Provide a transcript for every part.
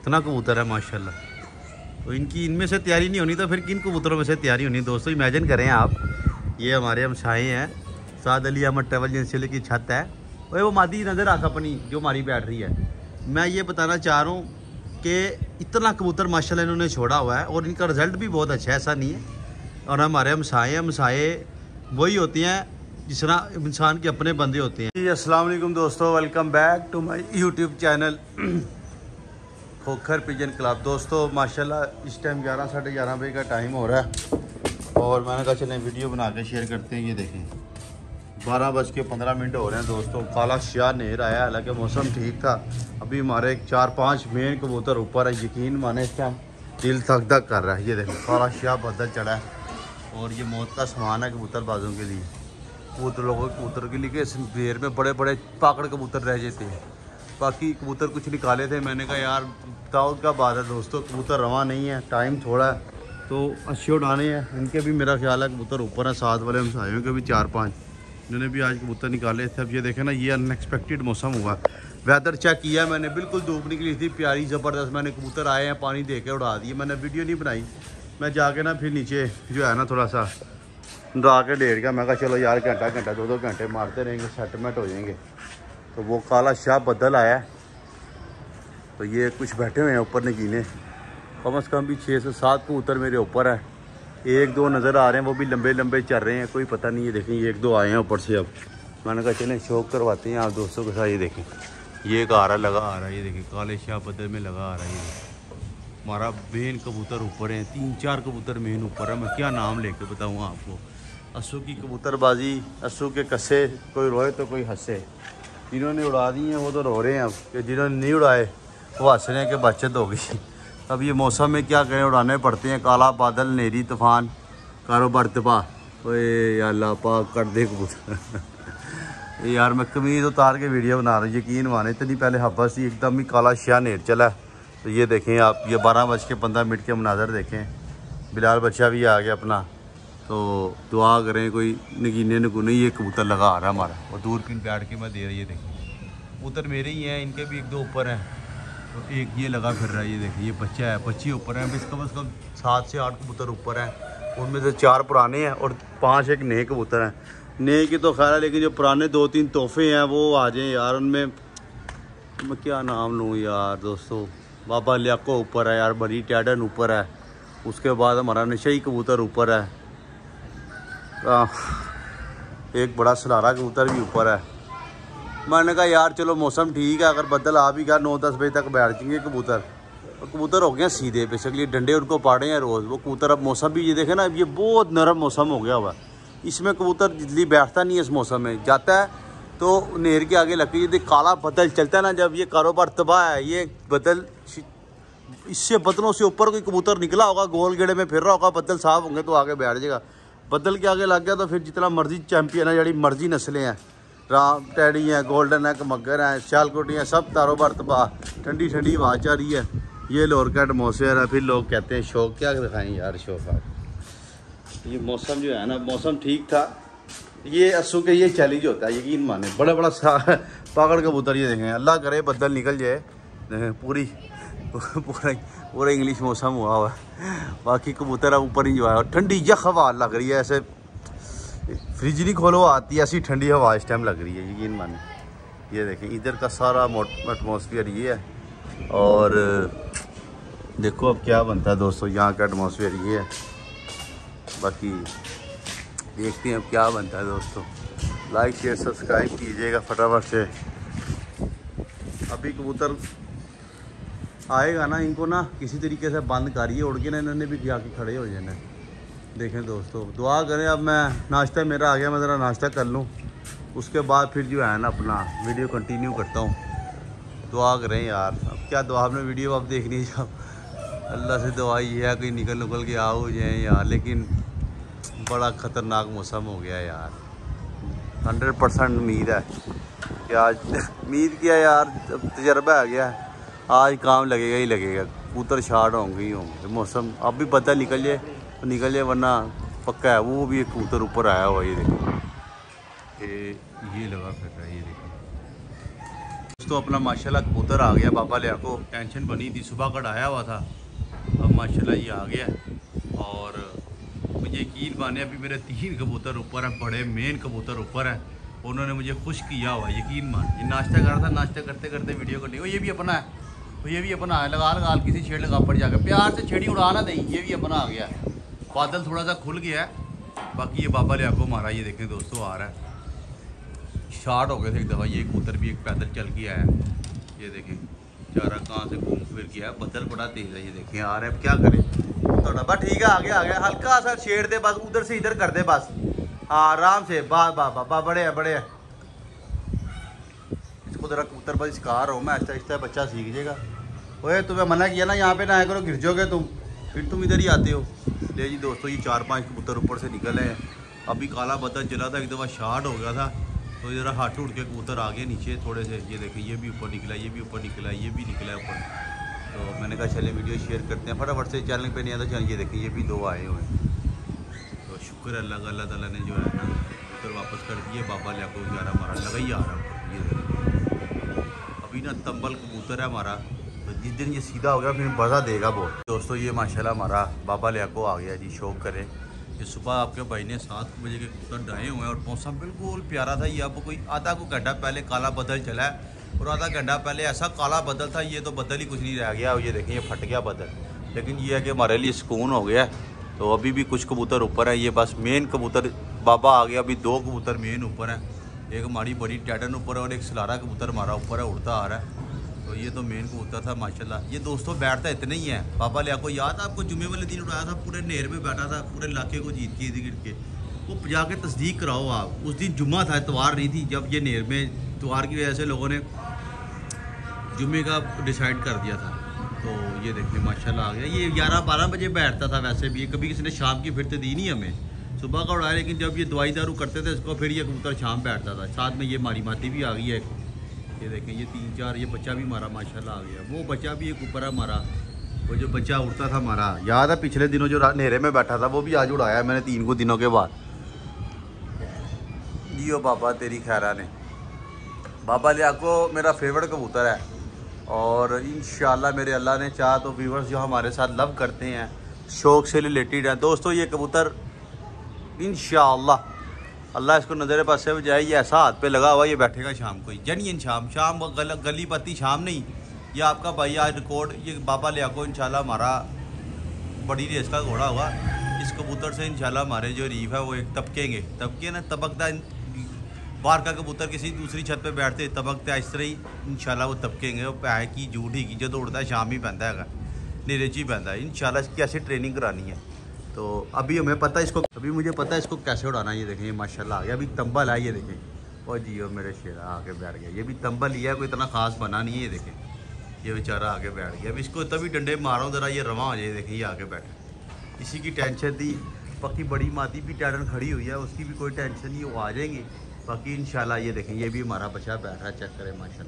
इतना कबूतर है, माशाल्लाह। तो इनकी, इनमें से तैयारी नहीं होनी तो फिर किन कबूतरों में से तैयारी होनी? दोस्तों इमेजिन करें आप, ये हमारे हम शाहे हैं, साद अली अहमद ट्रेवल एजेंसी की छत है, और वो मादी नज़र आता अपनी, जो हमारी बैठ रही है। मैं ये बताना चाह रहा हूँ कि इतना कबूतर, माशाल्लाह, इन्होंने छोड़ा हुआ है, और इनका रिज़ल्ट भी बहुत अच्छा ऐसा नहीं है। और हमारे हमसाए हमसाए वही होते हैं, जिस तरह इंसान के अपने बंदे होते हैं। जी वालेकुम दोस्तों welcome back to my YouTube channel Khokhar pigeon club. दोस्तों, माशाल्लाह, इस टाइम ग्यारह, साढ़े ग्यारह बजे का टाइम हो रहा है। और मैंने कहा, चलें वीडियो बना के शेयर करते हैं, ये देखें। बारह बज के पंद्रह मिनट हो रहे हैं, दोस्तों। काला शाह नेर आया, हालाँकि मौसम ठीक था। अभी हमारे चार पाँच मेन कबूतर ऊपर है, यकीन माने इस टाइम दिल थक धक कर रहा है। ये देखें, काला शाह बदल चढ़ा है। और ये मौत का सामान है कबूतर बाजों के लिए। कबूतर लोगों के, कबूतर के लिए कि इस ढेर में बड़े बड़े पाकड़ कबूतर रह जाते हैं। बाकी कबूतर कुछ निकाले थे। मैंने कहा, यार बताओ का बात है दोस्तों, कबूतर रवा नहीं है टाइम थोड़ा है। तो अच्छे उड़ाने हैं। इनके भी मेरा ख्याल है, कबूतर ऊपर है, साथ वाले हमसायों के भी चार पाँच। इन्होंने भी आज कबूतर निकाले थे। अब ये देखें ना, ये अनएक्सपेक्टेड मौसम हुआ। वेदर चेक किया मैंने, बिल्कुल धूप निकली थी, प्यारी, ज़बरदस्त। मैंने कबूतर आए हैं, पानी दे के उड़ा दिए। मैंने वीडियो नहीं बनाई। मैं जाके ना फिर नीचे जो है ना थोड़ा सा ला के लेट गया। मैं कहा, चलो यार, घंटा घंटा दो दो घंटे मारते रहेंगे सेटलमेंट हो जाएँगे। तो वो काला शाह बदल आया है। तो ये कुछ बैठे हुए हैं ऊपर नगीने। कम अज़ कम भी छः से सात कबूतर मेरे ऊपर है। एक दो नज़र आ रहे हैं, वो भी लंबे लंबे चल रहे हैं। कोई पता नहीं है देखें एक दो आए हैं ऊपर से अब। मैंने कहा, चलें, शौक करवाते हैं आप दोस्तों के साथ, ये देखें। ये एक आ रहा लगा आ रहा है, ये देखें, काले शाह बदल में लगा आ रहा है, ये हमारा मेन कबूतर ऊपर है, तीन चार कबूतर मेन ऊपर है। मैं क्या नाम लेके बताऊँ आपको? असू की कबूतरबाजी असू के कसे, कोई रोए तो कोई हंसे। जिन्होंने उड़ा दी हैं, वो तो रो रहे हैं अब, कि जिन्होंने नहीं उड़ाए, वो हंस रहे हैं कि बचत हो गई। अब ये मौसम में क्या करें, उड़ाने पड़ते हैं। काला बादल, नेरी तूफ़ान, कारोबार तबा अल्लाह पाक कर दे कबूतर। यार, मैं कमीज़ उतार के वीडियो बना रहा हूँ, यकीन माने, इतनी पहले हब्बस थी एकदम ही काला शाह नेर चला। तो ये देखें आप, ये बारह बज के पंद्रह मिनट के मनाजर देखें। बिलाल बच्चा भी आ गया अपना। तो दुआ करें, कोई नगीने नगुने ये कबूतर लगा आ रहा हमारा। और दूर पिन बैठ के मैं दे रही है, देखिए। कबूतर मेरे ही हैं, इनके भी एक दो ऊपर हैं। तो एक ये लगा फिर रहा है, ये देखिए, ये बच्चा है, बच्ची ऊपर है। बस कम सात से आठ कबूतर ऊपर हैं। उनमें से चार पुराने हैं और पाँच एक नए कबूतर हैं। नए की तो खैर है, लेकिन जो पुराने दो तीन तोहफे हैं, वो आ जाएँ यार, उनमें मैं क्या नाम लूँ यार दोस्तों। बाबा लियाको ऊपर है यार बड़ी टैडन ऊपर है। उसके बाद हमारा नशई कबूतर ऊपर है। एक बड़ा सलारा कबूतर भी ऊपर है। मैंने कहा, यार, चलो, मौसम ठीक है, अगर बदल आ भी गया, नौ दस बजे तक बैठ जाएँगे कबूतर। कबूतर हो गए सीधे बेसिकली डंडे उनको पाड़े हैं रोज़। वो कबूतर अब मौसम भी, ये देखे ना, ये बहुत नरम मौसम हो गया हुआ। इसमें कबूतर जल्दी बैठता नहीं है इस मौसम में। जाता है तो नहर के आगे लगती है काला बदल चलता है ना, जब ये कारोबार तबाह है, ये बदल इससे बदलों से ऊपर कोई कबूतर निकला होगा गोल गेड़े में फिर रहा होगा, बदल साफ़ होंगे तो आगे बैठ जाएगा। बदल के आगे लग गया तो फिर जितना मर्ज़ी चैंपियन है जड़ी मर्ज़ी नस्लें हैं। राम, टैडी हैं, गोल्डन है मगर हैं शालकोटी हैं, सब तारो बार तबाह ठंडी ठंडी हवा आ रही है। ये लोर का एटमोसफेयर है, फिर लोग कहते हैं, शौक क्या दिखाएँ यार, शौक ये मौसम जो है ना, मौसम ठीक था। ये असू के ये चैलेंज होता है, यकीन माने। बड़ा बड़ा सा पागड़ कबूतर ये देखें। अल्लाह करे, बदल निकल जाए। देखें, पूरी, पूरा पूरा इंग्लिश मौसम हुआ हुआ। बाकी कबूतर अब ऊपर ही जो है ठंडी यख हवा लग रही है, ऐसे फ्रिज नहीं खोलो, आती है ऐसी ठंडी हवा इस टाइम लग रही है, यकीन माने। ये देखें, इधर का सारा एटमोसफियर ये है, और, देखो अब क्या बनता है दोस्तों, यहाँ का एटमोसफियर ये है। बाकी देखते हैं अब क्या बनता है दोस्तों। लाइक शेयर सब्सक्राइब कीजिएगा फटाफट से। अभी कबूतर आएगा ना, इनको ना किसी तरीके से बंद करिए, उड़ के ना इन्होंने भी जाके खड़े हो जाना। देखें दोस्तों, दुआ करें अब मैं नाश्ता, मेरा आ गया, मैं ज़रा नाश्ता कर लूँ। उसके बाद फिर जो है ना अपना वीडियो कंटिन्यू करता हूँ। दुआ करें यार, अब क्या दुआ, आपने वीडियो अब देखनी है अल्लाह से दुआ ये है कहीं निकल निकल के आओ जाए यार, लेकिन बड़ा ख़तरनाक मौसम हो गया यार। हंड्रेड परसेंट उम्मीद है कि आज, उम्मीद किया यार तजर्बा आ गया। आज काम लगेगा ही लगेगा। कबूतर शार्ट होंगे ही होंगे मौसम, अब भी पता निकल जाए तो निकल जाए वरना पक्का है, वो भी एक कबूतर ऊपर आया हुआ, ये देखो। ये ये लगा फिर रहा है, ये देखो। दोस्तों, अपना माशाल्लाह कबूतर आ गया बाबा लिया को टेंशन बनी थी, सुबह का आया हुआ था। अब माशाल्लाह ये आ गया और मुझे यकीन माने, अभी मेरे तीन कबूतर ऊपर हैं, बड़े मेन कबूतर ऊपर हैं। उन्होंने मुझे खुश किया हुआ, यकीन मान। ये नाश्ता कर रहा था, नाश्ता करते करते वीडियो करनी ये भी अपना है। तो ये भी अपना है, लगा लगा किसी छेड़ लगा, पड़ जाकर प्यार से छेड़ी उड़ा ना दें, ये भी अपना आ गया है। बादल थोड़ा सा खुल गया है। बाकी ये बाबा ले आपको मारा ये देखें दोस्तों, आ रहा है। शार्ट हो गए थे एक दफ़ा, ये कबूतर भी एक पैदल चल के आया ये देखें चारा कहाँ से घूम फिर गया बदल बड़ा तेज है, ये देखें, आ रहे हैं क्या करें? तो डब्बा ठीक है, आगे आ गया हल्का सा छेड़ दे, बस, उधर से इधर कर दे, बस। हाँ आराम से वाह वाह वाह बड़े है बड़े है। इसको कबूतर सिखा रहा हूँ मैं, आहिस्ता आहिस्ता बच्चा सीख जाएगा। ओए, तुम्हें मना किया ना, यहाँ पे ना आया करो, गिर जाओगे तुम। फिर तुम इधर ही आते हो। ले जी दोस्तों, ये चार पाँच कबूतर ऊपर से निकले हैं। अभी काला बदल चला था एक दफ़ा शार्ट हो गया था। तो ज़रा हाथ उठ के कबूतर आ गए नीचे थोड़े से, ये देखें, ये भी ऊपर निकला, ये भी ऊपर निकला, ये भी निकला ऊपर। तो मैंने कहा चले वीडियो शेयर करते हैं। फटाफट से चैनल पर नहीं आता चल ये देखें, ये भी दो आए हुए हैं। तो शुक्र अल्लाह अल्लाह ताला ने जो है ना, कबूतर वापस कर दिए, बाबा लिया को ग्यारह मारा लगा ही आ रहा अभी ना तंबल कबूतर है हमारा। तो जिस दिन ये सीधा हो गया, फिर मज़ा देगा बहुत। दोस्तों, ये माशाल्लाह हमारा बाबा लिया को आ गया जी, शौक करें। कि सुबह आपके भाई ने सात बजे के कबूतर डाए हुए हैं और मौसम बिल्कुल प्यारा था। ये अब कोई आधा को घंटा पहले काला बदल चला है और आधा घंटा पहले ऐसा काला बदल था, ये तो बदल ही कुछ नहीं रह गया। ये देखें, ये फट गया बदल। लेकिन ये है कि हमारे लिए सुकून हो गया। तो अभी भी कुछ कबूतर ऊपर है। ये बस मेन कबूतर बाबा आ गया। अभी दो कबूतर मेन ऊपर हैं। एक हमारी बड़ी टैटन ऊपर और एक सलारा कबूतर हमारा ऊपर है, उड़ता आ रहा है। तो ये तो मेन कबूतर था, माशाल्लाह। ये दोस्तों बैठता इतने ही है। पापा लिया को याद है आपको जुमे वाले दिन उड़ाया था, पूरे नेर में बैठा था, पूरे इलाके को जीत के गिर के? वो जाके तस्दीक कराओ आप। उस दिन जुम्मा था, इतवार नहीं थी, जब ये नेर में इतवार की वजह से लोगों ने जुम्मे का डिसाइड कर दिया था। तो ये देखिए, माशाल्लाह आ गया। ये ग्यारह बारह बजे बैठता था वैसे भी। कभी किसी ने शाम की फिरते दी नहीं हमें। सुबह का उड़ाया, लेकिन जब ये दवाई दारू करते थे, इसको फिर ये कबूतर शाम बैठता था। साथ में ये मारी माती भी आ गई है ये देखें, ये तीन चार, ये बच्चा भी मारा, माशाल्लाह आ गया। वो बच्चा भी एक ऊपर है मारा। वो जो बच्चा उड़ता था हमारा याद है पिछले दिनों जो नेरे में बैठा था, वो भी आज उड़ाया मैंने तीन को दिनों के बाद। जियो बाबा, तेरी खैरा ने। बाबा लिया को मेरा फेवरेट कबूतर है। और इन मेरे अल्लाह ने चाह तो व्यूवर्स जो हमारे साथ लव करते हैं, शौक से रिलेटेड हैं। दोस्तों, ये कबूतर इन अल्लाह इसको नज़र पास में जाए ये ऐसा हाथ पे लगा हुआ ये बैठेगा शाम को जनियन शाम शाम गल, गली पत्ती शाम नहीं। ये आपका भाई आज रिकॉर्ड ये बाबा लिया को इंशाल्लाह हमारा बड़ी रेस का घोड़ा हुआ। इस कबूतर से इंशाल्लाह हमारे जो रीफ है वो एक तबकेंगे। तबके ना तबकता बाहर का कबूतर किसी दूसरी छत पे बैठते तबकते इस तरह ही इंशाल्लाह वो तबकेंगे। वो है की ही की जो दौड़ता है शाम ही पहनता है नेरे च ही पहनता है। इंशाल्लाह ऐसी ट्रेनिंग करानी है। तो अभी हमें पता है इसको अभी मुझे पता है इसको कैसे उड़ाना ये देखें, ये माशाल्लाह आ गया अभी तंबल है, ये देखें। और जियो मेरे शेरा आके बैठ गया। ये भी तंबल लिया कोई इतना खास बना नहीं है, ये देखें। ये बेचारा आके बैठ गया। अभी इसको तभी डंडे मारो, ज़रा ये रवा हो जाए देखें, ये आके बैठे। इसी की टेंशन थी। बाकी बड़ी माती भी टैरन खड़ी हुई है, उसकी भी कोई टेंशन नहीं, वो आ जाएँगे। बाकी इन ये देखें, ये भी हमारा बच्चा बैठ है, चेक करें माशा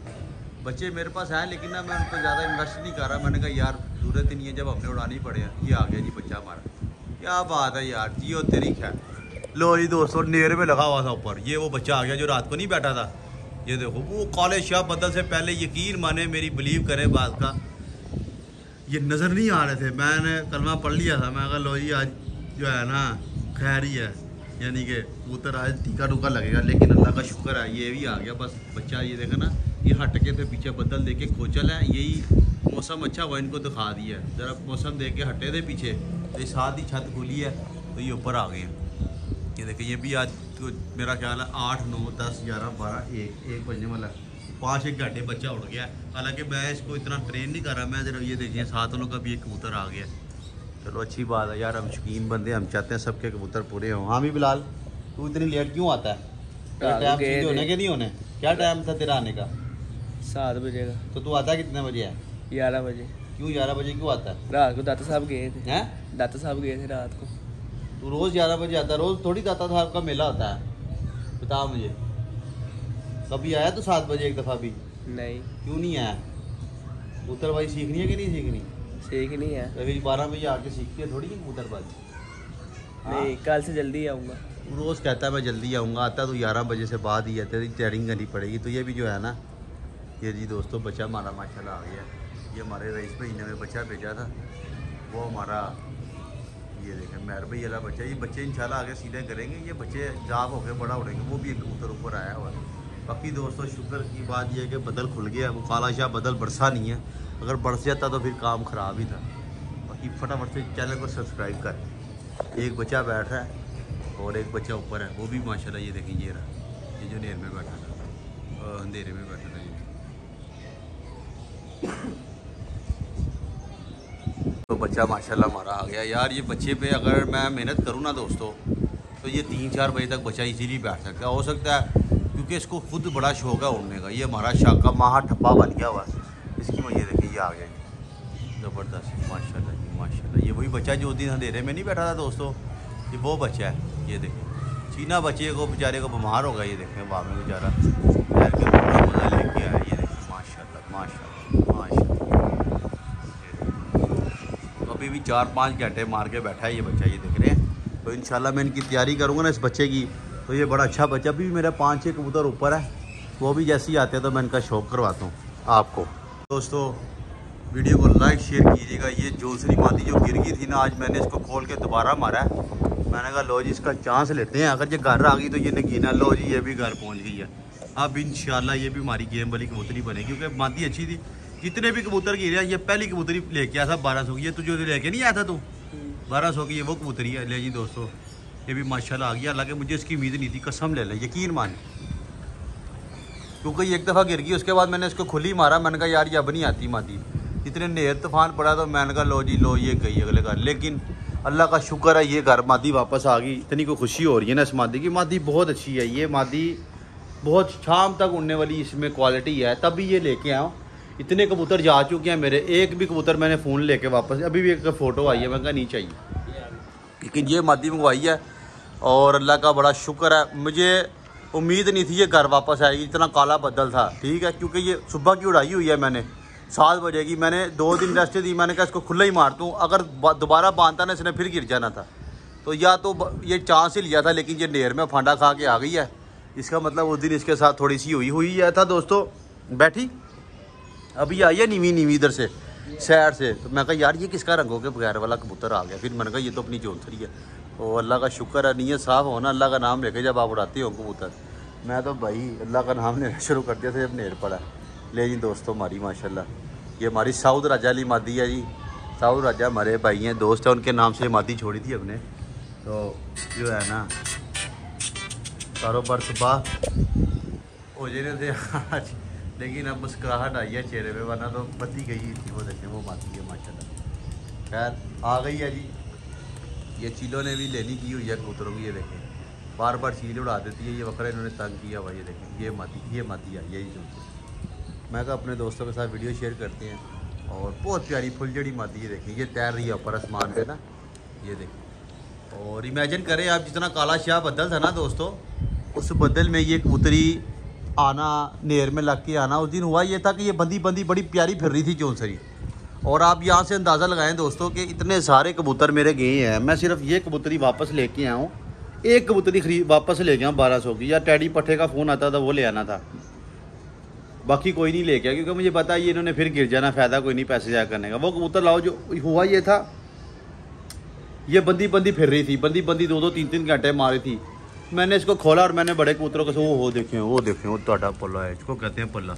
बच्चे मेरे पास हैं, लेकिन ना मैं उन पर ज़्यादा इन्वेस्ट नहीं कर रहा। मैंने कहा, यार, ज़रूरत ही नहीं है, जब हमने उड़ानी पड़े हैं। ये आ गया जी बच्चा हमारा। क्या बात है यार जियो तेरी खैर। लो जी दोस्तों, नेर में लगा हुआ था ऊपर। ये वो बच्चा आ गया जो रात को नहीं बैठा था। ये देखो, वो कॉलेज शाह बदल से पहले यकीन माने, मेरी बिलीव करें बात का। ये नज़र नहीं आ रहे थे। मैंने कलमा पढ़ लिया था। मैं कहा, लो जी, आज जो है ना, खैर ही है। यानी कि कबूतर आज टीका टूका लगेगा, लेकिन अल्लाह का शुक्र है, ये भी आ गया। बस बच्चा, ये देखा ना, ये हट के थे पीछे बदल दे के खोचल है। यही मौसम अच्छा हुआ, इनको दिखा दिया। ज़रा मौसम देख के हटे थे पीछे। तो ये साथ ही छत खुली है तो ये ऊपर आ गए। हैं ये देखिए ये भी आज तो मेरा ख्याल है आठ नौ दस ग्यारह बारह एक एक बजने वाला पाँच एक घंटे बच्चा उड़ गया हालाँकि मैं इसको इतना ट्रेन नहीं कर रहा मैं जरा ये देखिए सात लोग का भी एक कबूतर आ गया। चलो अच्छी बात है यार हम शौकीन बंदे हम चाहते हैं सबके कबूतर पूरे हों। हाँ भी बिलाल तू इतनी लेट क्यों आता है? टाइम होने के नहीं होने? क्या टाइम था तेरा आने का? सात बजे का। तो तू आता कितने बजे है? ग्यारह बजे। क्यों ग्यारह बजे क्यों आता? है रात को दाता साहब गए थे। हैं? दाता साहब गए थे रात को। तू रोज ग्यारह बजे आता रोज थोड़ी दाता साहब का मेला होता है। बता मुझे। कभी आया तो सात बजे एक दफ़ा भी? नहीं। क्यों नहीं आया? कबूतरबाजी सीखनी है कि नहीं सीखनी? सीखनी है। अभी बारह बजे आके सीखती है थोड़ी कबूतरबाजी नहीं कल से जल्दी आऊँगा। रोज़ कहता है मैं जल्दी आऊँगा आता तो ग्यारह बजे से बाद ही है तेरी तैयारी करनी पड़ेगी। तो ये भी जो है ना ये जी दोस्तों बच्चा हमारा माशाल्लाह आ गया। ये हमारे रईस भाई ने हमें बच्चा भेजा था। वो हमारा, ये देखें, मैर भाई वाला बच्चा। ये बच्चे इंशाल्लाह आगे सीधे करेंगे। ये बच्चे जाग होकर बड़ा उड़ेंगे। वो भी एक कबूतर ऊपर आया हुआ है। बाकी दोस्तों, शुक्र की बात यह है कि बदल खुल गया वो काला शाह बदल बरसा नहीं है। अगर बरस जाता तो फिर काम ख़राब ही था। बाकी फटाफट से चैनल को सब्सक्राइब कर। एक बच्चा बैठ रहा है और एक बच्चा ऊपर है। वो भी माशाल्लाह, ये देखिए ये रहा। ये जो नेर में बैठा था। अंधेरे में बैठा था ये। तो बच्चा माशाल्लाह हमारा आ गया। यार, ये बच्चे पे अगर मैं मेहनत करूँ ना दोस्तों तो ये तीन चार बजे तक बच्चा इजीली बैठ सकता है। हो सकता है, क्योंकि इसको खुद बड़ा शौक है उड़ने का। ये हमारा शाका माहा ठप्पा बन गया हुआ इसकी वजह देखिए, ये आ गया। ज़बरदस्त जी, माशाल्लाह। ये वही बच्चा जो दिन अंधेरे में नहीं बैठा था दोस्तों, ये वो बच्चा है। ये देखें चीना बच्चे को, बेचारे को बीमार होगा ये देखें वहाँ में बेचारा। चार पाँच घंटे मार के बैठा है ये बच्चा, ये देख रहे हैं। तो इंशाल्लाह मैं इनकी तैयारी करूँगा ना इस बच्चे की। तो ये बड़ा अच्छा बच्चा, अभी भी मेरा पाँच छः कबूतर ऊपर है। वो भी जैसे ही आते हैं तो मैं इनका शौक करवाता हूँ आपको। दोस्तों, वीडियो को लाइक, शेयर कीजिएगा। ये जोसरी मादी जो गिर गई थी ना, आज मैंने इसको खोल के दोबारा मारा है। मैंने कहा, लो जी, इसका चांस लेते हैं। अगर ये घर आ गई तो ये नगीना, लो जी, ये भी घर पहुँच गई है। अब इन ये भी हमारी गेम वाली कबूतरी बनेगी, क्योंकि मादी अच्छी थी। जितने भी कबूतर गिरे ये पहली कबूतरी लेके आया था, बारह सौ की। ये तुझे लेके नहीं आया था तू? बारह सौ की ये वो कबूतरी है। ले जी दोस्तों, ये भी माशाल्लाह आ गया। हालाँकि मुझे इसकी उम्मीद नहीं थी, कसम ले लें, यकीन मान। क्योंकि एक दफ़ा गिर गई, उसके बाद मैंने इसको खुली मारा। मैंने कहा, यार, ये अब नहीं आती मादी इतने नेर तूफ़ान पड़ा तो मैंने कहा, लो जी, लो, ये गई अगले घर। लेकिन अल्लाह का शुक्र है, ये घर मादी वापस आ गई। इतनी को खुशी हो रही है ना इस मादी की। मादी बहुत अच्छी है, ये मादी बहुत शाम तक उड़ने वाली इसमें क्वालिटी है। तभी ये लेके हूँ। इतने कबूतर जा चुके हैं मेरे, एक भी कबूतर मैंने फ़ोन लेके वापस, अभी भी एक फ़ोटो आई है, मैं कहा, नहीं चाहिए। लेकिन ये मादी मंगवाई है, और अल्लाह का बड़ा शुक्र है, मुझे उम्मीद नहीं थी ये घर वापस आएगी, इतना काला बदल था, ठीक है, क्योंकि ये सुबह की उड़ाई हुई है मैंने, सात बजे की मैंने दो दिन रेस्ट दी, मैंने कहा, इसको खुला ही मार दूँ, अगर दोबारा बांधता ना, इसने फिर गिर जाना था। तो या तो ये चांस ही लिया था, लेकिन ये नेर में फांडा खा के आ गई है, इसका मतलब उस दिन इसके साथ थोड़ी सी हुई हुई है था, दोस्तों, बैठी? अभी आई है नीवी नीवी इधर से सैर से। तो मैं कहा, यार, ये किसका रंगों के बगैर वाला कबूतर आ गया। फिर मैंने कहा, ये तो अपनी जोनसरी है। तो अल्लाह का शुक्र है, नीयत साफ़ होना, अल्लाह का नाम लेके जब आप उड़ाते हो कबूतर। मैं तो भाई, अल्लाह का नाम लेना शुरू कर दिया था, जब नेर पड़ा। ले जी दोस्तों हमारी माशाल्लाह। ये हमारी साउथ राजा वाली मादी है जी। साउथ राजा हमारे भाई हैं, दोस्त हैं, उनके नाम से मादी छोड़ी थी हमने। तो जो है ना, कारोबार सुबह हो जाने थे लेकिन अब मुस्कुराहट आई है चेहरे पे, वरना तो बत्ती गई थी वो देखें, वो माती है, माशाल्लाह। खैर, आ गई है जी। ये चीलों ने भी लेनी की हुई है, कबूतरों की, ये देखें। बार बार चील उड़ा देती है, ये बकरा इन्होंने तंग किया हुआ, ये देखें। ये माती ये माती आई है यही जो मैं कहा अपने दोस्तों के साथ वीडियो शेयर करते हैं, और बहुत प्यारी फुलझड़ी माती है देखें। ये तैर रही है ऊपर आसमान पे ना, ये देखें। और इमेजिन करें आप, जितना काला शाह बदल था ना दोस्तों, उस बदल में ये कबूतरी आना, नेर में लग के आना, उस दिन हुआ ये था कि ये बंदी बंदी बड़ी प्यारी फिर रही थी चौंसरी। और आप यहाँ से अंदाज़ा लगाएँ दोस्तों कि इतने सारे कबूतर मेरे गए हैं। मैं सिर्फ़ ये कबूतरी वापस लेके आया हूँ एक कबूतरी खरीद, वापस ले गया बारह सौ की। या टैडी पट्टे का फ़ोन आता था, वो ले आना था। बाकी कोई नहीं ले गया क्योंकि मुझे पता ये इन्होंने फिर गिर जाना, फ़ायदा कोई नहीं पैसे जाया करने का। वो कबूतर लाओ, जो हुआ ये था, ये बंदी बंदी फिर रही थी। बंदी बंदी दो दो तीन तीन घंटे मारी थी। मैंने इसको खोला और मैंने बड़े कबूतरों को वो हो देखे वो देखें वो ਤੁਹਾਡਾ पल्ला है इसको कहते हैं पल्ला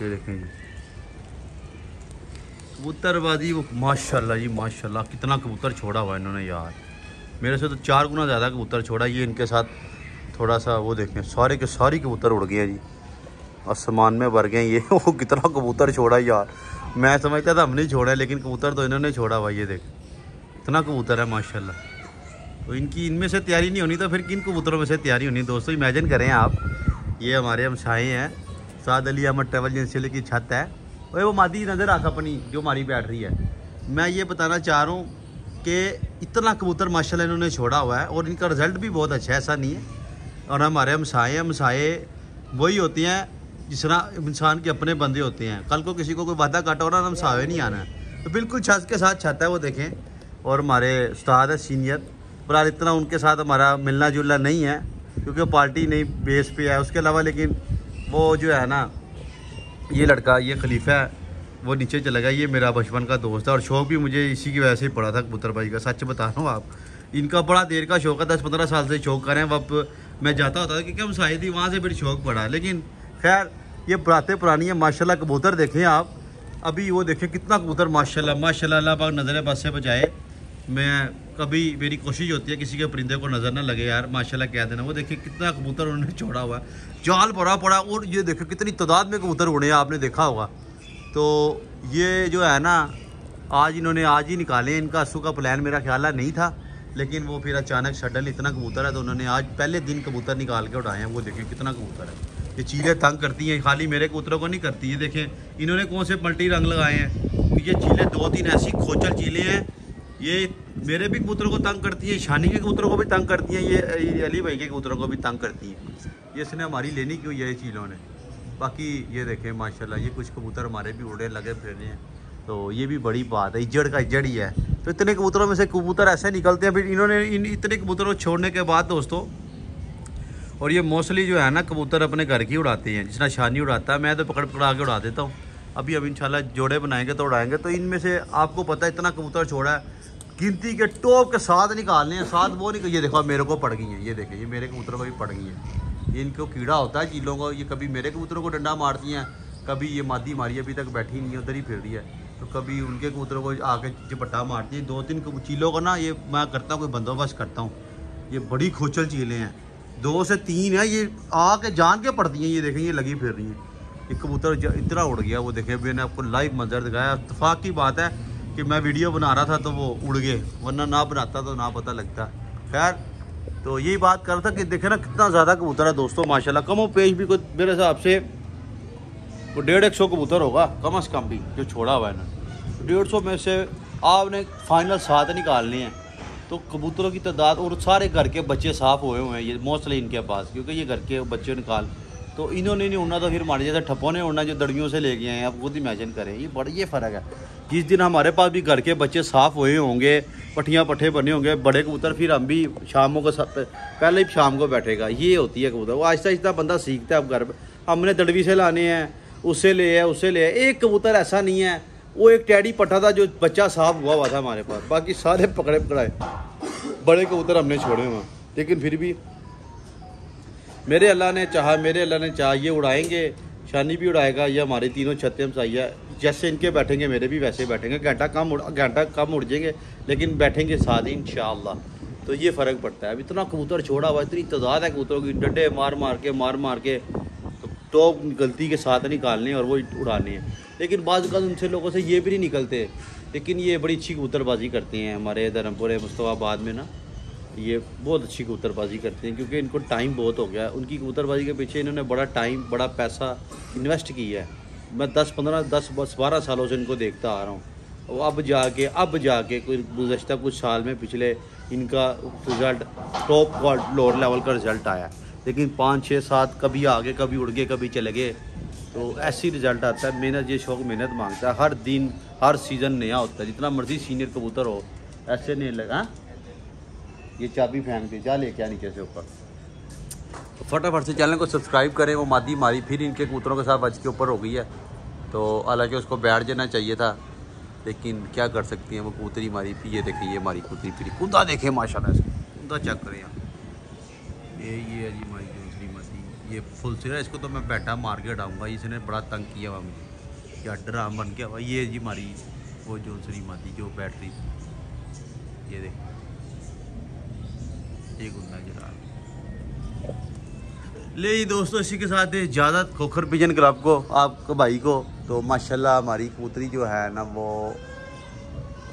ये देखें जी कबूतरबाजी वो माशाल्लाह जी माशाल्लाह कितना कबूतर छोड़ा हुआ है इन्होंने यार मेरे से तो चार गुना ज़्यादा कबूतर छोड़ा ये इनके साथ थोड़ा सा वो देखें सारे के सारी कबूतर उड़ गए हैं जी आसमान में भर गए ये वो कितना कबूतर छोड़ा यार मैं समझता था हमने ही छोड़ा है लेकिन कबूतर तो इन्होंने छोड़ा हुआ ये देख इतना कबूतर है माशाल्लाह तो इनकी इनमें से तैयारी नहीं होनी तो फिर किन कबूतरों में से तैयारी होनी? दोस्तों इमेजिन करें आप, ये हमारे हमसाए हैं, साद अली अहमद ट्रेवल एजेंसी की छत है। और वो मादी नज़र आखा अपनी, जो हमारी बैठ रही है। मैं ये बताना चाह रहा हूँ कि इतना कबूतर, माशाल्लाह, इन्होंने छोड़ा हुआ है और इनका रिज़ल्ट भी बहुत अच्छा है, ऐसा नहीं है। और हमारे हमसाए हमसाए वही होते हैं जिस तरह इंसान के अपने बंदे होते हैं। कल को किसी को कोई वादा काटा हो ना हमसाए नहीं आना है। तो बिल्कुल छत के साथ छत है, वो देखें। और हमारे उस्ताद है, सीनियर। फ़िलहाल इतना उनके साथ हमारा मिलना जुलना नहीं है, क्योंकि वो पार्टी नहीं बेस पे है। उसके अलावा लेकिन वो जो है ना, ये लड़का, ये खलीफा है, वो नीचे चला गया। ये मेरा बचपन का दोस्त है और शौक भी मुझे इसी की वजह से ही पड़ा था, कबूतर भाई का। सच बता रहा हूँ आप। इनका बड़ा देर का शौक है दस पंद्रह साल से शौक करें अब मैं जाता होता था क्योंकि हम शायद ही वहाँ से फिर शौक पड़ा। लेकिन खैर, ये बातें पुरानी है। माशाल्लाह कबूतर देखें आप। अभी वो देखें कितना कबूतर, माशाल्लाह माशाल्लाह, अल्लाह पाक नज़र बस से बचाए। मैं कभी मेरी कोशिश होती है किसी के परिंदे को नज़र ना लगे यार, माशाल्लाह कह देना वो देखिए कितना कबूतर उन्होंने छोड़ा हुआ है। जाल भरा पड़ा और ये देखो कितनी तादाद में कबूतर उड़े हैं, आपने देखा होगा। तो ये जो है ना, आज इन्होंने आज ही निकाले इनका अस्सू का प्लान मेरा ख्याल नहीं था, लेकिन वो फिर अचानक सडन इतना कबूतर है तो उन्होंने आज पहले दिन कबूतर निकाल के उठाए हैं। वो देखें कितना कबूतर है। ये चीलें तंग करती हैं, खाली मेरे कबूतरों को नहीं करती। है देखें, इन्होंने कौन से पलटी रंग लगाए हैं? ये चीलें दो तीन ऐसी खोचल चीलें हैं ये मेरे भी कबूतरों को तंग करती है शानी के कबूतरों को भी तंग करती हैं, ये अली भाई के कबूतरों को भी तंग करती है। ये इसने हमारी लेनी क्यों ये चीलों ने बाकी ये देखें, माशाल्लाह, ये कुछ कबूतर हमारे भी उड़े, लगे फिर रहे हैं। तो ये भी बड़ी बात है, इज्जड़ का इज्जड़ ही है। तो इतने कबूतरों में से कबूतर ऐसे निकलते हैं, फिर इन्होंने इन, इतने कबूतरों को छोड़ने के बाद दोस्तों, और ये मोस्टली जो है ना, कबूतर अपने घर की उड़ाते हैं, जिसना शानी उड़ाता है, मैं तो पकड़ पकड़ा के उड़ा देता हूँ। अभी अब इंशाल्लाह जोड़े बनाएँगे तो उड़ाएँगे। तो इनमें से आपको पता है, इतना कबूतर छोड़ा है गिनती के टॉप के साथ निकालने हैं, साथ वो नहीं ये देखो मेरे को पड़ गई हैं, ये देखे, ये मेरे कबूतरों को भी पड़ गई हैं। इनको कीड़ा होता है, चीलों को, ये कभी मेरे कबूतरों को डंडा मारती हैं, कभी ये मादी मारी अभी तक बैठी नहीं है, उधर ही फिर रही है। तो कभी उनके कबूतरों को आके झपट्टा मारती है। दो तीन चीलों को ना, ये मैं करता हूँ, कोई बंदोबस्त करता हूँ। ये बड़ी खोचल चीलें हैं। दो से तीन है, ये आके जान के पड़ती हैं, ये देखें, ये लगी फिर रही हैं। ये कबूतर इतना उड़ गया, वो देखे, मैंने आपको लाइव मंजर दिखाया इतफाक की बात है। कि मैं वीडियो बना रहा था तो वो उड़ गए, वरना ना बनाता तो ना पता लगता। खैर तो यही बात कर रहा था कि देखे ना कितना ज़्यादा कबूतर है दोस्तों, माशाल्लाह। कमो पेश भी कोई मेरे हिसाब से, वो डेढ़ एक सौ कबूतर होगा, कम अज़ कम भी, जो छोड़ा हुआ है ना। डेढ़ सौ में से आपने फाइनल सात निकालने हैं। तो कबूतरों की तादाद और सारे घर के बच्चे साफ़ हुए हुए हैं, ये मोस्टली इनके पास, क्योंकि ये घर के बच्चे निकाल तो इन्होंने नहीं उड़ना तो फिर हमारे जैसे ठप्पों ने उड़ना जो दड़ियों से ले गए हैं, आप खुद इमेजिन करें, ये बड़ा, ये फ़र्क है। जिस दिन हमारे पास भी घर के बच्चे साफ़ हुए होंगे, पट्टियाँ पट्ठे बने होंगे, बड़े कबूतर फिर हम भी शामों को सब पहले ही शाम को बैठेगा, ये होती है कबूतर। वो आहिस्ता आहिस्ता बंदा सीखता है अब घर, हमने दड़वी से लाने हैं, उससे ले है, उससे ले है। एक कबूतर ऐसा नहीं है, वो एक टैडी पट्टा था जो बच्चा साफ़ हुआ हुआ था हमारे पास, बाकी सारे पकड़े पकड़ाए बड़े कबूतर हमने छोड़े हुए लेकिन फिर भी मेरे अल्लाह ने चाहा, मेरे अल्लाह ने चाहा, ये उड़ाएँगे, शानी भी उड़ाएगा, ये हमारे तीनों छतें हम सही जैसे इनके बैठेंगे, मेरे भी वैसे बैठेंगे। घंटा कम उड़, घंटा कम उड़ जाएँगे, लेकिन बैठेंगे साथ ही इन तो ये फ़र्क पड़ता है। अब इतना कबूतर छोड़ा हुआ इतनी तादाद है कबूतरों की, डंडे मार मार के, मार मार के तो गलती के साथ निकालने और वो उड़ाने हैं। लेकिन बाद उनसे लोगों से ये भी नहीं निकलते, लेकिन ये बड़ी अच्छी कबूतरबाजी करते हैं हमारे धर्मपुर, मुस्तफ़ाबाद में ना। ये बहुत अच्छी कबूतरबाजी करते हैं, क्योंकि इनको टाइम बहुत हो गया उनकी कबूतरबाजी के पीछे इन्होंने बड़ा टाइम बड़ा पैसा इन्वेस्ट किया है। मैं दस पंद्रह, दस बस बारह सालों से इनको देखता आ रहा हूँ। अब जाके अब जाके कोई गुजशत कुछ साल में पिछले इनका रिज़ल्ट टॉप लोअर लेवल का रिज़ल्ट आया। लेकिन पाँच, छः, सात कभी आगे, कभी उड़ गए, कभी चले गए तो ऐसी रिज़ल्ट आता है। मेहनत, ये शौक मेहनत माँगता है। हर दिन, हर सीज़न नया होता है। जितना मर्ज़ी सीनियर कबूतर हो, ऐसे नहीं लगा? ये चाबी फेंक दी, जा लेके नीचे कैसे ऊपर। तो फटाफट से चैनल को सब्सक्राइब करें, वो मादी मारी, फिर इनके कबूतरों के साथ बच के ऊपर हो गई है। तो हालाँकि उसको बैठ जाना चाहिए था, लेकिन क्या कर सकती हैं वो कूतरी मारी, फिर ये देखें, ये मारी कूतरी, फिर कुदा देखें, माशाल्लाह से। कुदा चेक करें यहाँ ये ये जी मारी दूसरी मादी। ये फुल सिरा इसको तो मैं बैठा मार के हटाऊँगा, इसने बड़ा तंग किया हुआ मुझे। क्या ड्राम बन गया ये जी मारी, वो दूसरी माती जो बैटरी ये देख। एक गुंदा जरा ले दोस्तों, इसी के साथ इजाज़त खोखर पिजन क्लब को, आपके भाई को तो माशाल्लाह हमारी कबूतरी जो है ना वो,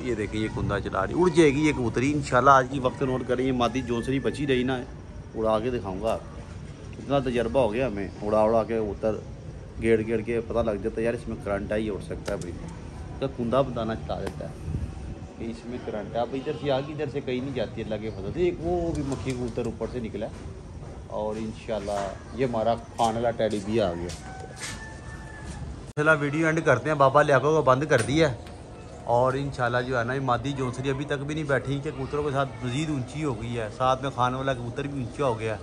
ये देखें, ये कुंदा चला रही उड़ जाएगी ये कबूतरी, इंशाल्लाह आज की वक्त नोट करें, ये मादी जोसरी बची रही ना, उड़ा के दिखाऊँगा। इतना तजर्बा हो गया हमें उड़ा उड़ा के उतर गेड़ गेड़ के, पता लग जाता है यार इसमें करंट आई उड़ सकता है भाई। तो कुंदा बताना चला देता है। कि इसमें करंट है अब इधर से आगे, इधर से कहीं नहीं जाती अल्लाह के फजल से एक वो भी मक्खी कबूतर ऊपर से निकला और इन ये हमारा खाने वाला टैडी भी आ गया। चला वीडियो एंड करते हैं। बाबा लियाको को बंद कर दिया और इन जो है ना मादी जोंसरी अभी तक भी नहीं बैठी कि कबूतरों के साथ मज़ीद ऊँची हो गई है। साथ में खाने वाला कबूतर भी ऊँचा हो गया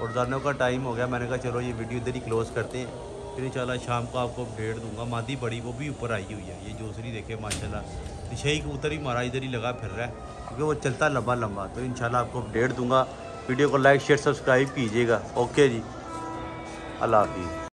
और जाने का टाइम हो गया। मैंने कहा, चलो ये वीडियो इधर ही क्लोज़ करते हैं। फिर इंशाल्लाह शाम को आपको अपडेट दूँगा। मादी बड़ी, वो भी ऊपर आई हुई है। ये जोसरी देखे, माशाल्लाह। निशाई कबूतर ही महाराज इधर ही लगा फिर रहा है। क्योंकि वो चलता लंबा लंबा तो इंशाल्लाह आपको अपडेट दूँगा। वीडियो को लाइक, शेयर, सब्सक्राइब कीजिएगा। ओके जी। अल्लाह हाफिज़।